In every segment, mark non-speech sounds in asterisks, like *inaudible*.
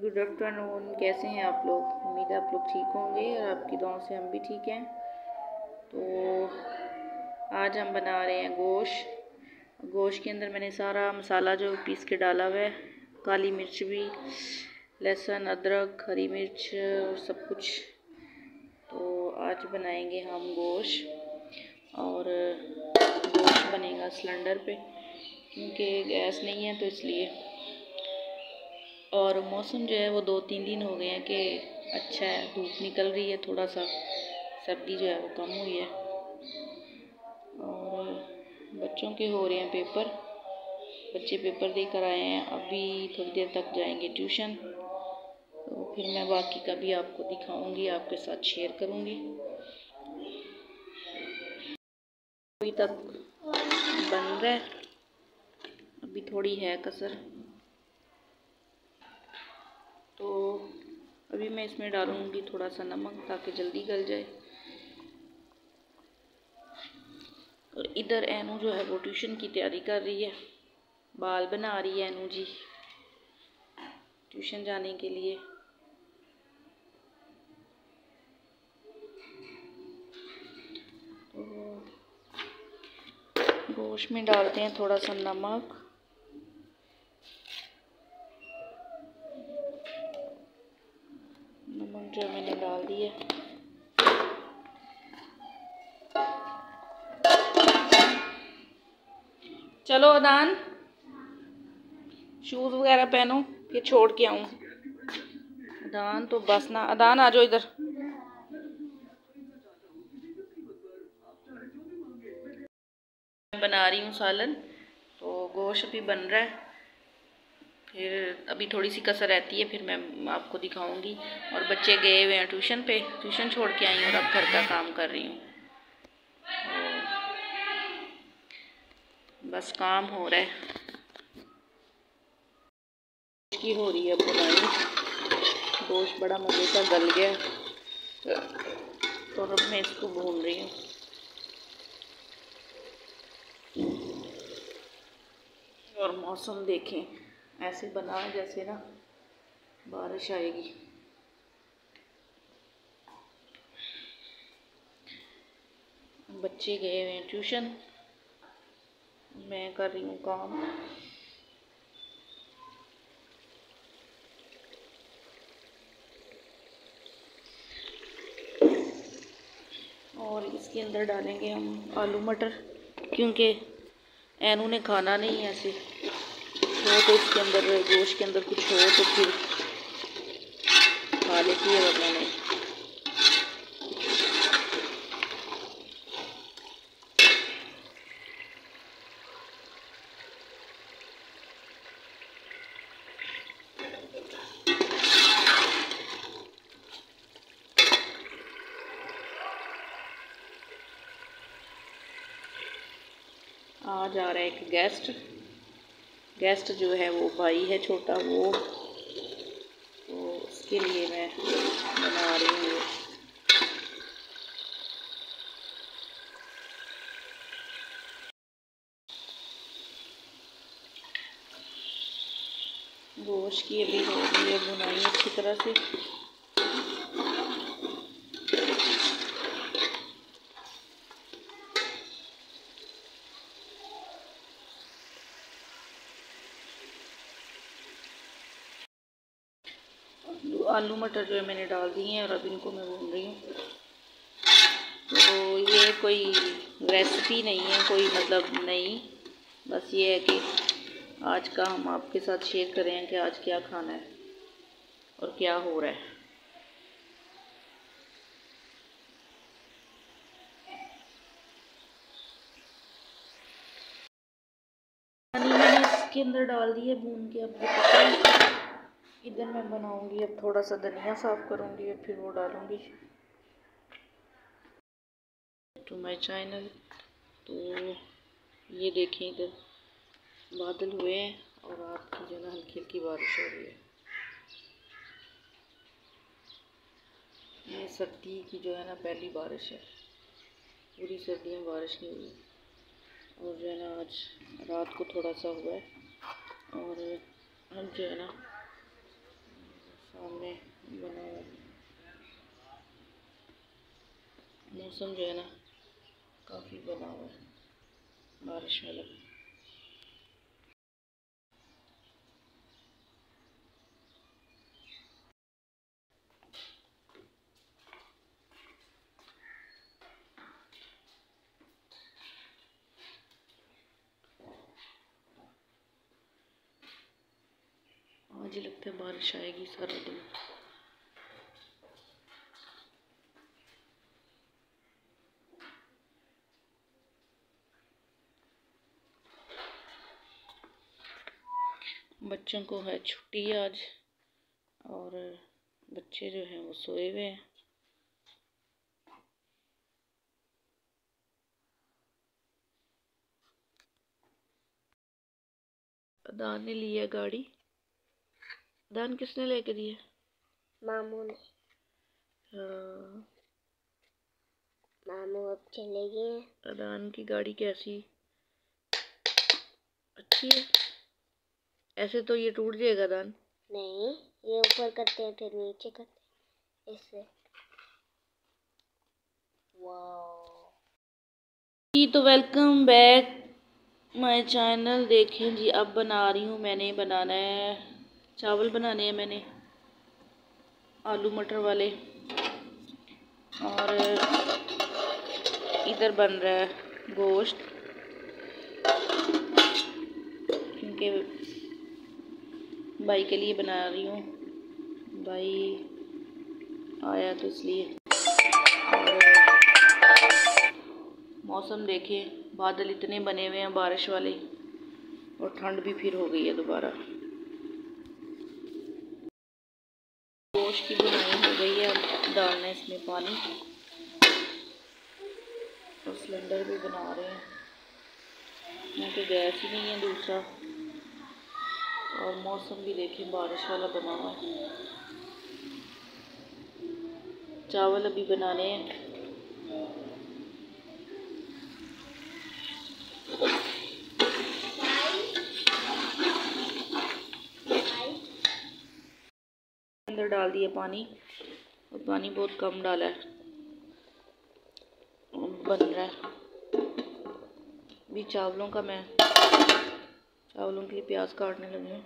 Good afternoon कैसे हैं आप लोग? उम्मीद है आप लोग ठीक होंगे और आपकी दुआओं से हम भी ठीक हैं। तो आज हम बना रहे हैं गोश्त। गोश्त के अंदर मैंने सारा मसाला जो पीस के डाला हुआ है, काली मिर्च भी, लहसुन, अदरक, हरी मिर्च, और सब कुछ। तो आज बनाएँगे हम गोश्त और गोश्त बनेगा सिलेंडर पे, क्योंकि गैस नहीं है तो इसलिए। और मौसम जो है वो दो तीन दिन हो गए हैं कि अच्छा है, धूप निकल रही है थोड़ा सा, सर्दी जो है वो कम हुई है। और बच्चों के हो रहे हैं पेपर, बच्चे पेपर देकर आए हैं, अभी थोड़ी देर तक जाएँगे ट्यूशन। तो फिर मैं बाकी का भी आपको दिखाऊँगी, आपके साथ शेयर करूँगी। अभी तक बन रहा है, अभी थोड़ी है कसर। तो अभी मैं इसमें डालूँगी थोड़ा सा नमक ताकि जल्दी गल जाए। और इधर एनू जो है वो ट्यूशन की तैयारी कर रही है। बाल बना रही है एनू जी, ट्यूशन जाने के लिए। तो गोश्त में डालते हैं थोड़ा सा नमक जो मैंने चलो अदान शूज़ वगैरह पहनो, फिर छोड़ के आऊँ। अदान तो बस ना, अदान आ जाओ इधर। बना रही हूँ सालन तो गोश्त भी बन रहा है। फिर अभी थोड़ी सी कसर रहती है, फिर मैं आपको दिखाऊँगी। और बच्चे गए हुए हैं ट्यूशन पे, ट्यूशन छोड़ के आई हूँ और अब घर का काम कर रही हूँ। बस काम हो रहा है। की हो रही है बुनाई? गोश्त बड़ा मज़े का गल गया। तो अब मैं इसको भून रही हूँ। और मौसम देखें। ऐसे बना जैसे ना बारिश आएगी। बच्चे गए हुए हैं ट्यूशन। मैं कर रही हूँ काम। और इसके अंदर डालेंगे हम आलू मटर, क्योंकि एनू ने खाना नहीं है ऐसे। हो तो इसके अंदर गोश्त के अंदर कुछ हो तो फिर खा लेती है वरना नहीं आ रहा है एक गेस्ट गेस्ट जो है वो भाई है, छोटा वो। तो उसके लिए मैं बना रही हूँ। गोश्त की अभी हो रही है बुनाई अच्छी तरह से। आलू मटर जो है मैंने डाल दिए हैं और अब इनको मैं भून रही हूँ। तो ये कोई रेसिपी नहीं है, कोई मतलब नहीं। बस ये है कि आज का हम आपके साथ शेयर करें कि आज क्या खाना है और क्या हो रहा है। मैंने इसके अंदर डाल दिए, भून के अब इधर मैं बनाऊँगी, अब थोड़ा सा धनिया साफ़ करूँगी और फिर वो डालूँगी। टू माय चैनल तो ये देखें इधर, बादल हुए हैं और आपकी जो है ना हल्की हल्की बारिश हो रही है। ये सर्दी की जो है ना पहली बारिश है। पूरी सर्दी में बारिश नहीं हुई और जो है ना आज रात को थोड़ा सा हुआ है। और हम जो है ना सामने बना हुआ मौसम जो है ना काफ़ी बना हुआ है। बारिश वाला आज लगता है बारिश आएगी सारा दिन। बच्चों को है छुट्टी आज, और बच्चे जो हैं वो सोए हुए हैं। अदान ने लिया गाड़ी। अदान किसने लेके दिया मामू ने। हाँ। मामू अब चले गए अदान की गाड़ी कैसी? अच्छी है। ऐसे तो ये टूट जाएगा दान। नहीं ये ऊपर करते हैं फिर नीचे करते हैं। इससे जी तो वेलकम बैक माय चैनल देखें जी अब बना रही हूँ मैंने बनाना है। चावल बनाने हैं मैंने, आलू मटर वाले, और इधर बन रहा है गोश्त। क्योंकि भाई के लिए बना रही हूँ। भाई आया तो इसलिए। और मौसम देखें, बादल इतने बने हुए हैं बारिश वाले, और ठंड भी फिर हो गई है दोबारा। गोश्त की बुनाई हो गई है, अब डालना है इसमें पानी। और सिलेंडर भी बना रहे हैं। क्योंकि गैस ही नहीं है दूसरा। और मौसम भी देखें, बारिश वाला बना हुआ है। चावल अभी बनाने हैं। अंदर डाल दिया पानी। और पानी बहुत कम डाला है। बन रहा है। भी चावलों का मैं चावलों के लिए प्याज काटने लगी हूँ।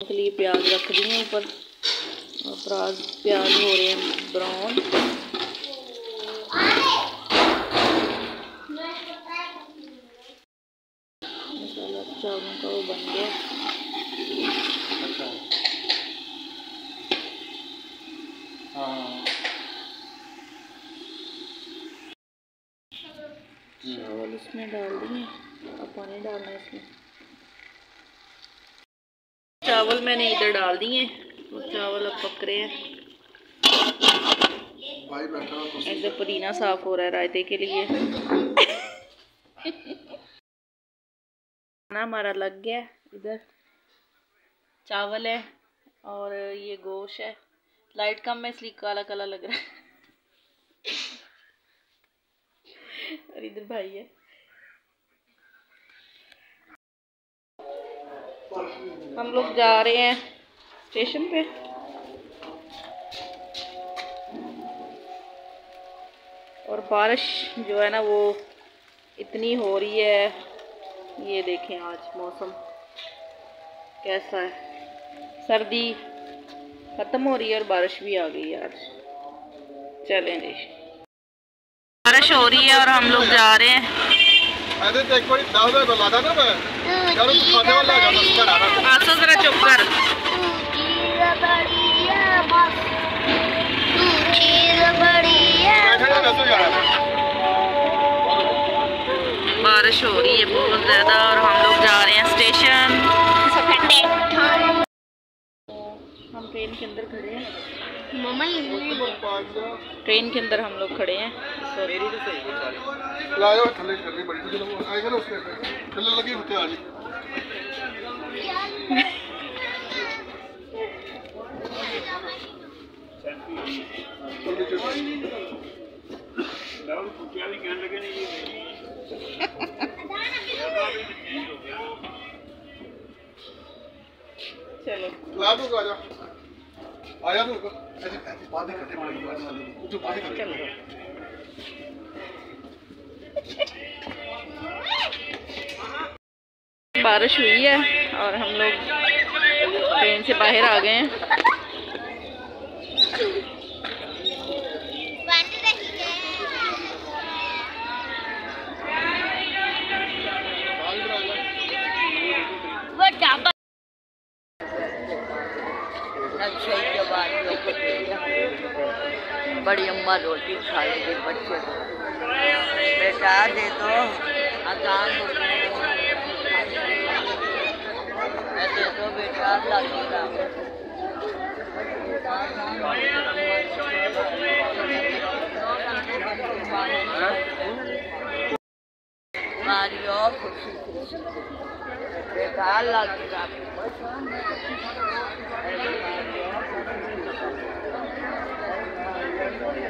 के लिए प्याज रख दी हैं ऊपर। और प्याज प्याज हो रहे हैं ब्राउन। मसाला चावलों का वो बन गया चावल इसमें डाल दिए अब पानी डालना है इसमें। चावल मैंने इधर डाल दिए तो चावल अब पक रहे हैं। इधर पुदीना साफ़ हो रहा है रायते के लिए। खाना हमारा लग गया इधर। चावल है और ये गोश्त है। लाइट कम है इसलिए काला काला लग रहा है। और इधर भाई है। हम लोग जा रहे हैं स्टेशन पे। और बारिश जो है ना वो इतनी हो रही है। ये देखें आज मौसम कैसा है। सर्दी ख़त्म हो रही है और बारिश भी आ गई आज। चलें जी। बारिश हो रही है और हम लोग जा रहे हैं। के अंदर हम लोग खड़े हैं। मेरी तो सही करनी बड़ी चलो आएगा ना उसके थल्ले लगी होते आ जी चलो। ला दो गाजा तो करते बारिश हुई है और हम लोग ट्रेन से बाहर आ गए हैं बन रही है वो ढाबा अच्छा ही के बाद लोग को दिया। बड़ी अम्मा रोटी खा लेगी बच्चे को। बेटा दे दो। अजान दे बेटा मारियो, खुशी। बेटा अल्लाह हम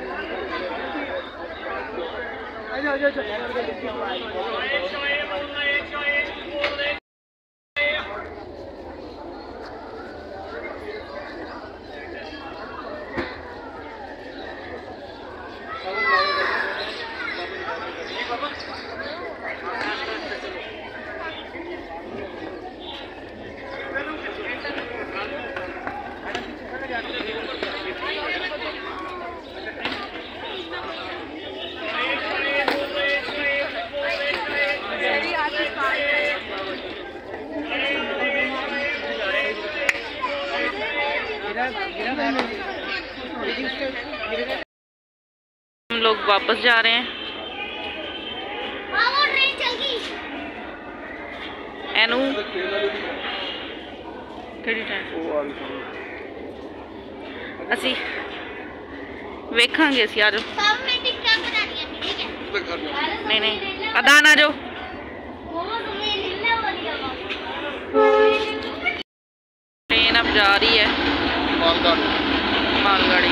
लोग वापस जा रहे हैं हाँ वो ट्रेन चल गई एनू ਕਿਹੜੀ ਟਾਈਮ ਅਸੀਂ ਵੇਖਾਂਗੇ ਅਸੀਂ ਆ ਜਾਓ सब में टिकट बनानी है ठीक है ਨਹੀਂ ਨਹੀਂ ਅਦਾਨ ਆ ਜਾਓ वो तुम्हें हिलने वाली है ट्रेन अब जा रही है मालदार मालगाड़ी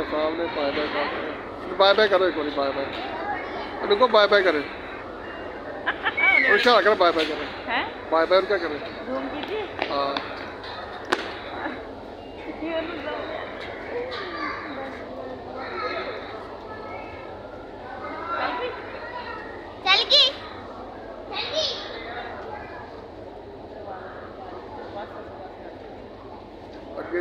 हैं सामने बाय बाय कर रहे हैं। बाय बाय करो एक बार बाय बाय उनको बाय बाय करें। और इशारा कर बाय बाय करें। बाय बाय और क्या करें? हाँ। चल गई। आगे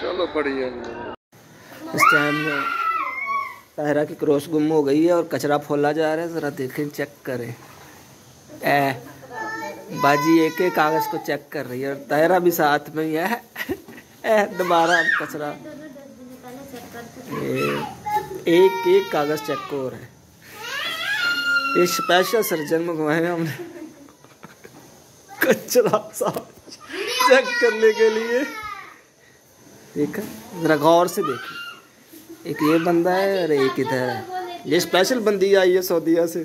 चल बढ़िया। इस टाइम में ताहरा की क्रॉस गुम हो गई है और कचरा फोला जा रहा है, ज़रा देखें चेक करें। ए, बाजी एक एक कागज़ को चेक कर रही है और ताहरा भी साथ में ही है। *laughs* दोबारा कचरा। एक एक कागज़ चेक हो रहा है। ये स्पेशल सर्जन मंगवाए हैं हमने। कचरा साफ़ चेक करने के लिए। देखा? ज़रा गौर से देखिए एक ये बंदा है और एक इधर है। ये स्पेशल बंदी आई है सऊदीया से।